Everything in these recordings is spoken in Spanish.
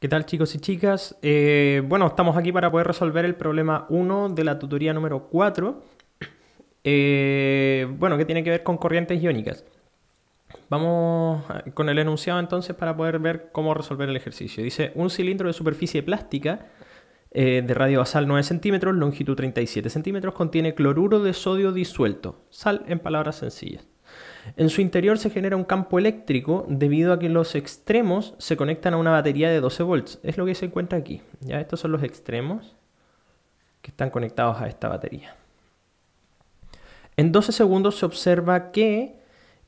¿Qué tal chicos y chicas? Eh, bueno, estamos aquí para poder resolver el problema 1 de la tutoría número 4. Eh, bueno, que tiene que ver con corrientes iónicas. Vamos con el enunciado entonces para poder ver cómo resolver el ejercicio. Dice, un cilindro de superficie plástica eh, de radio basal 9 centímetros, longitud 37 centímetros, contiene cloruro de sodio disuelto, sal en palabras sencillas. En su interior se genera un campo eléctrico debido a que los extremos se conectan a una batería de 12 volts. Es lo que se encuentra aquí. ¿ya? Estos son los extremos que están conectados a esta batería. En 12 segundos se observa que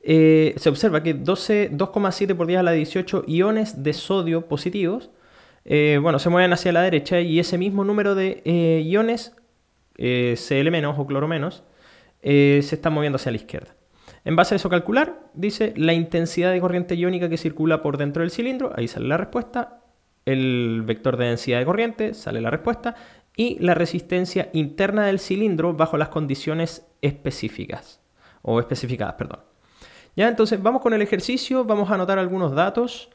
eh, se observa que 2,7 por 10 a la 18 iones de sodio positivos eh, bueno, se mueven hacia la derecha y ese mismo número de eh, iones, Cl- o cloro se está moviendo hacia la izquierda. En base a eso calcular, dice la intensidad de corriente iónica que circula por dentro del cilindro, ahí sale la respuesta, el vector de densidad de corriente, sale la respuesta, y la resistencia interna del cilindro bajo las condiciones específicas, o especificadas, perdón. Ya, entonces vamos con el ejercicio, vamos a anotar algunos datos.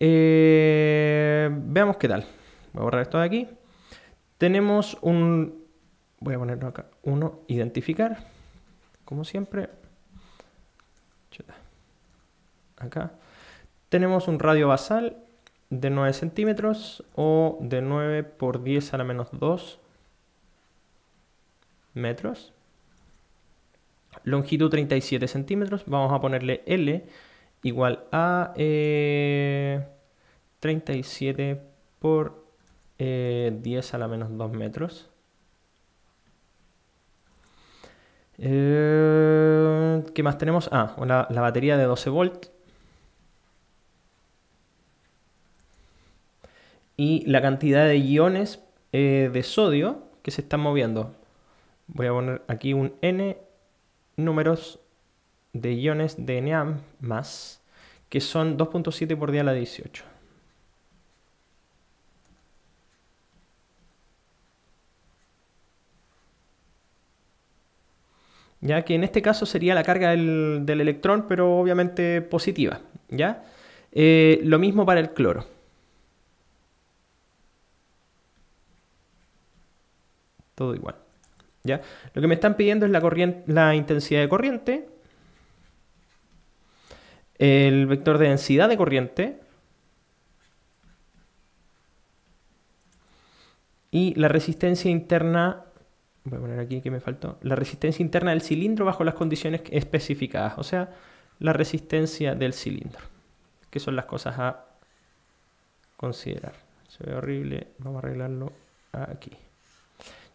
Eh, veamos qué tal. Voy a borrar esto de aquí. Tenemos un... Voy a ponerlo acá. Uno, identificar. Como siempre, acá. Tenemos un radio basal de 9 centímetros o de 9 por 10 a la menos 2 metros. Longitud 37 centímetros. Vamos a ponerle L igual a 37 eh, por 10 eh, a la menos 2 metros. Eh, ¿Qué más tenemos? Ah, la, la batería de 12 volts y la cantidad de iones eh, de sodio que se están moviendo. Voy a poner aquí un n números de iones de Na más, que son 2.7 por día a la 18. Ya que en este caso sería la carga del, electrón, pero obviamente positiva. ¿ya? Eh, lo mismo para el cloro. todo igual. ¿Ya? Lo que me están pidiendo es la, la intensidad de corriente, el vector de densidad de corriente y la resistencia interna, voy a poner aquí que me faltó, la resistencia interna del cilindro bajo las condiciones especificadas, o sea, la resistencia del cilindro, que son las cosas a considerar. Se ve horrible, vamos a arreglarlo aquí.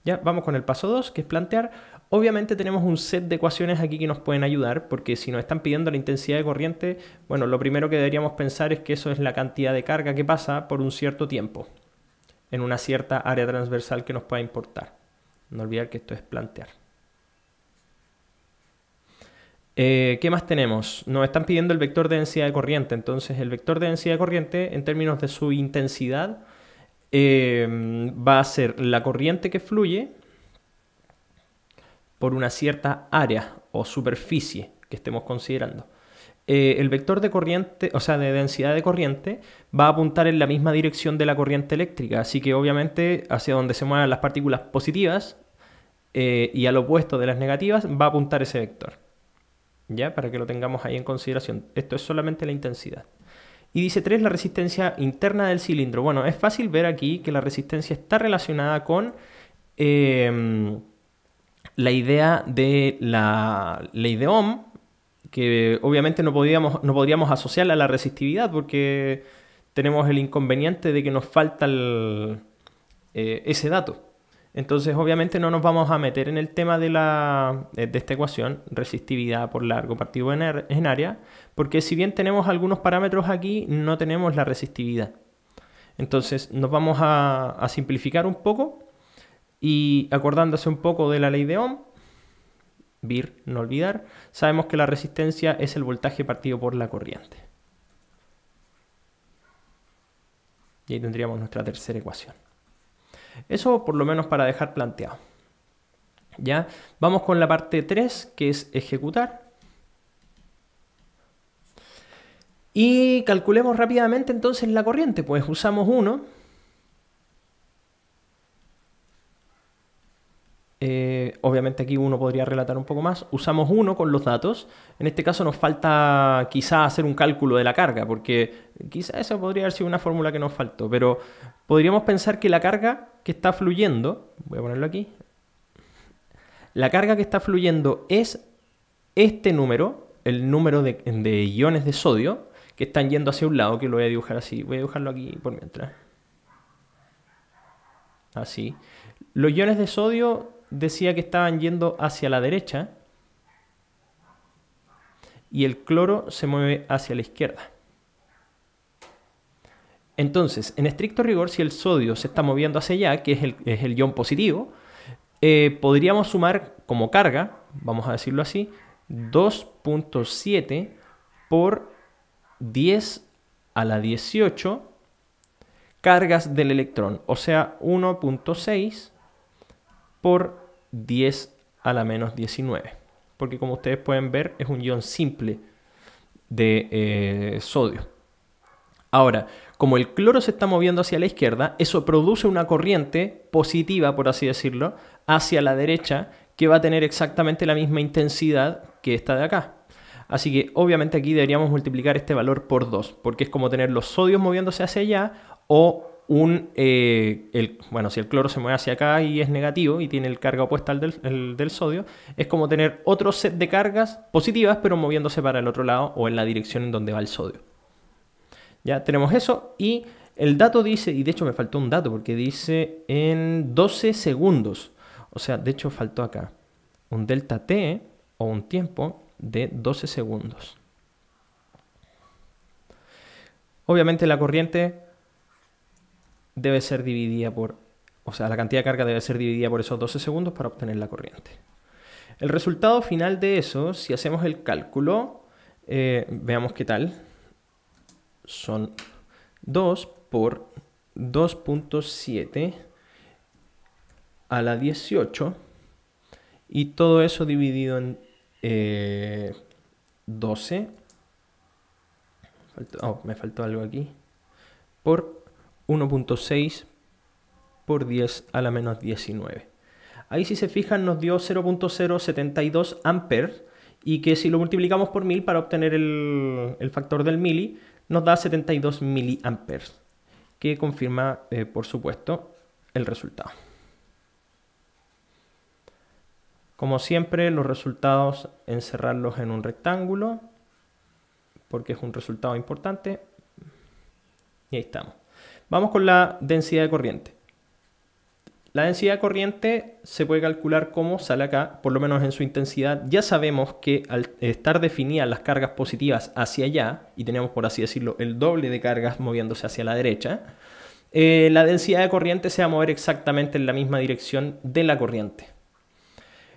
Ya, vamos con el paso 2, que es plantear. Obviamente tenemos un set de ecuaciones aquí que nos pueden ayudar, porque si nos están pidiendo la intensidad de corriente, bueno, lo primero que deberíamos pensar es que eso es la cantidad de carga que pasa por un cierto tiempo, en una cierta área transversal que nos pueda importar. No olvidar que esto es plantear. Eh, ¿Qué más tenemos? Nos están pidiendo el vector de densidad de corriente. Entonces, el vector de densidad de corriente, en términos de su intensidad, Em, va a ser la corriente que fluye por una cierta área o superficie que estemos considerando. Eh, el vector de corriente, o sea, de densidad de corriente, va a apuntar en la misma dirección de la corriente eléctrica, así que obviamente hacia donde se muevan las partículas positivas eh, y al opuesto de las negativas va a apuntar ese vector. ¿Ya? Para que lo tengamos ahí en consideración. Esto es solamente la intensidad. Y dice 3, la resistencia interna del cilindro. Bueno, es fácil ver aquí que la resistencia está relacionada con em, la idea de la ley de Ohm, que obviamente no, podríamos, no podríamos asociarla a la resistividad porque tenemos el inconveniente de que nos falta eh, ese dato. Entonces, obviamente no nos vamos a meter en el tema de, la, de esta ecuación, resistividad por largo partido en, área, porque si bien tenemos algunos parámetros aquí, no tenemos la resistividad. Entonces, nos vamos a, simplificar un poco y acordándose un poco de la ley de Ohm, no olvidar, sabemos que la resistencia es el voltaje partido por la corriente. Y ahí tendríamos nuestra tercera ecuación. Eso por lo menos para dejar planteado. ¿Ya? Vamos con la parte 3, que es ejecutar. Y calculemos rápidamente entonces la corriente. Pues usamos 1. Eh, obviamente aquí uno podría relatar un poco más. Usamos 1 con los datos. En este caso nos falta quizá hacer un cálculo de la carga, porque quizá esa podría haber sido una fórmula que nos faltó. Pero podríamos pensar que la carga que está fluyendo, voy a ponerlo aquí, la carga que está fluyendo es este número, el número de, de iones de sodio, que están yendo hacia un lado, que lo voy a dibujar así. Voy a dibujarlo aquí por mientras. Así. Los iones de sodio decía que estaban yendo hacia la derecha y el cloro se mueve hacia la izquierda. Entonces, en estricto rigor, si el sodio se está moviendo hacia allá, que es el, es el ion positivo, eh, podríamos sumar como carga, vamos a decirlo así, 2.7 por 10 a la 18 cargas del electrón, o sea, 1.6 por 10 a la menos 19. Porque como ustedes pueden ver, es un ion simple de eh, sodio. Ahora, como el cloro se está moviendo hacia la izquierda, eso produce una corriente positiva, por así decirlo, hacia la derecha, que va a tener exactamente la misma intensidad que esta de acá. Así que obviamente aquí deberíamos multiplicar este valor por 2, porque es como tener los sodios moviéndose hacia allá o un... Eh, bueno, si el cloro se mueve hacia acá y es negativo y tiene el carga opuesta al del, sodio, es como tener otro set de cargas positivas pero moviéndose para el otro lado o en la dirección en donde va el sodio. Ya tenemos eso y el dato dice, y de hecho me faltó un dato porque dice en 12 segundos. O sea, de hecho faltó acá un delta t o un tiempo de 12 segundos. Obviamente la corriente debe ser dividida por, o sea, la cantidad de carga debe ser dividida por esos 12 segundos para obtener la corriente. El resultado final de eso, si hacemos el cálculo, eh, veamos qué tal. Son 2 por 2.7 a la 18 y todo eso dividido en 12. Eh, oh, me faltó algo aquí. Por 1.6 por 10 a la menos 19. Ahí si se fijan nos dio 0.072 amperes y que si lo multiplicamos por 1000 para obtener el, factor del mili nos da 72 miliamperes que confirma eh, por supuesto el resultado. Como siempre, los resultados encerrarlos en un rectángulo, porque es un resultado importante. Y ahí estamos. Vamos con la densidad de corriente. La densidad de corriente se puede calcular como sale acá, por lo menos en su intensidad. Ya sabemos que al estar definidas las cargas positivas hacia allá, y tenemos por así decirlo el doble de cargas moviéndose hacia la derecha, eh, la densidad de corriente se va a mover exactamente en la misma dirección de la corriente.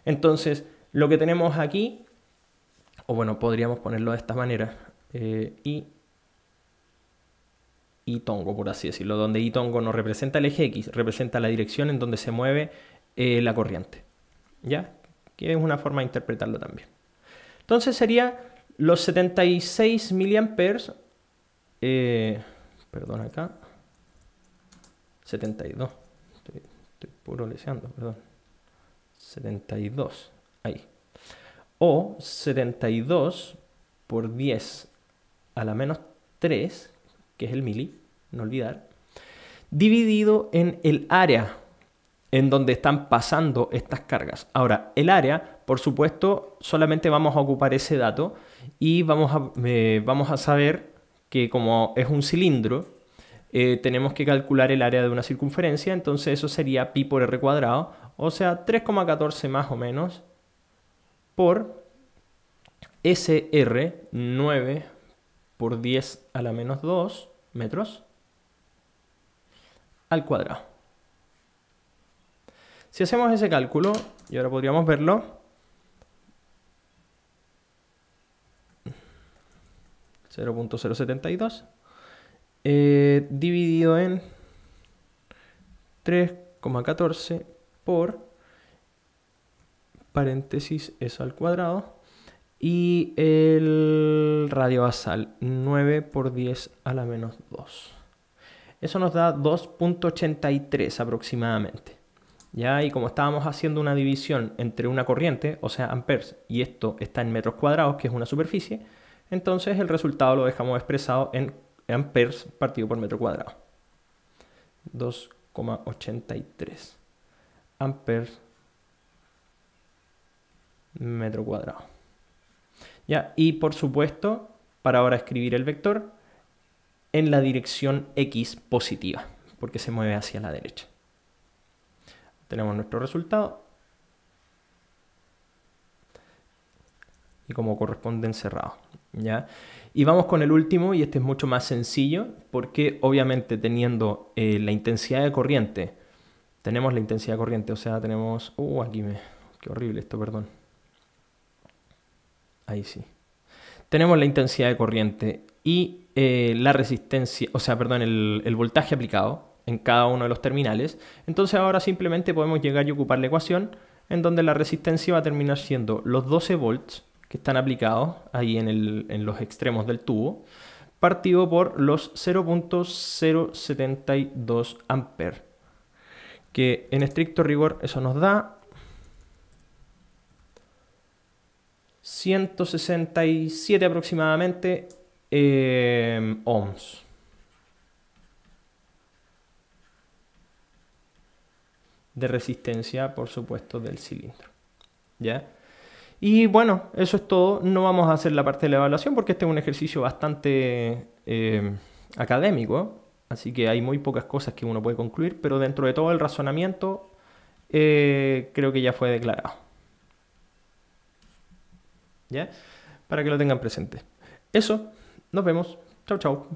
Entonces, lo que tenemos aquí, o bueno, podríamos ponerlo de esta manera, eh, y, y tongo, por así decirlo, donde y tongo no representa el eje X, representa la dirección en donde se mueve eh, la corriente. ¿Ya? Que es una forma de interpretarlo también. Entonces sería los 76 miliamperes, eh, perdón acá, 72, estoy, estoy puro leseando, perdón. 72, ahí. O 72 por 10 a la menos 3, que es el mili, no olvidar, dividido en el área en donde están pasando estas cargas. Ahora, el área, por supuesto, solamente vamos a ocupar ese dato y vamos a, eh, vamos a saber que como es un cilindro, eh, tenemos que calcular el área de una circunferencia, entonces eso sería pi por r cuadrado, o sea, 3,14 más o menos por SR 9 por 10 a la menos 2 metros al cuadrado. Si hacemos ese cálculo, y ahora podríamos verlo, 0.072 eh, dividido en 3,14 por paréntesis eso al cuadrado Y el radio basal, 9 por 10 a la menos 2. Eso nos da 2.83 aproximadamente. ¿Ya? Y como estábamos haciendo una división entre una corriente, o sea, amperes, y esto está en metros cuadrados, que es una superficie, entonces el resultado lo dejamos expresado en amperes partido por metro cuadrado. 2,83 amperes metro cuadrado. ¿Ya? Y por supuesto, para ahora escribir el vector en la dirección x positiva, porque se mueve hacia la derecha. Tenemos nuestro resultado. Y como corresponde encerrado. ¿ya? Y vamos con el último, y este es mucho más sencillo, porque obviamente teniendo eh, la intensidad de corriente, tenemos la intensidad de corriente, o sea, tenemos... Uh, aquí me... Qué horrible esto, perdón. Ahí sí. Tenemos la intensidad de corriente y eh, la resistencia, o sea, perdón, el, el voltaje aplicado en cada uno de los terminales. Entonces ahora simplemente podemos llegar y ocupar la ecuación en donde la resistencia va a terminar siendo los 12 volts que están aplicados ahí en, los extremos del tubo, partido por los 0.072 amperes, que en estricto rigor eso nos da 167 aproximadamente eh, ohms. de resistencia, por supuesto, del cilindro. ¿Ya? Y bueno, eso es todo. No vamos a hacer la parte de la evaluación porque este es un ejercicio bastante eh, académico, así que hay muy pocas cosas que uno puede concluir, pero dentro de todo el razonamiento eh, creo que ya fue declarado. ¿Ya? Para que lo tengan presente. Eso, nos vemos. Chao, chao.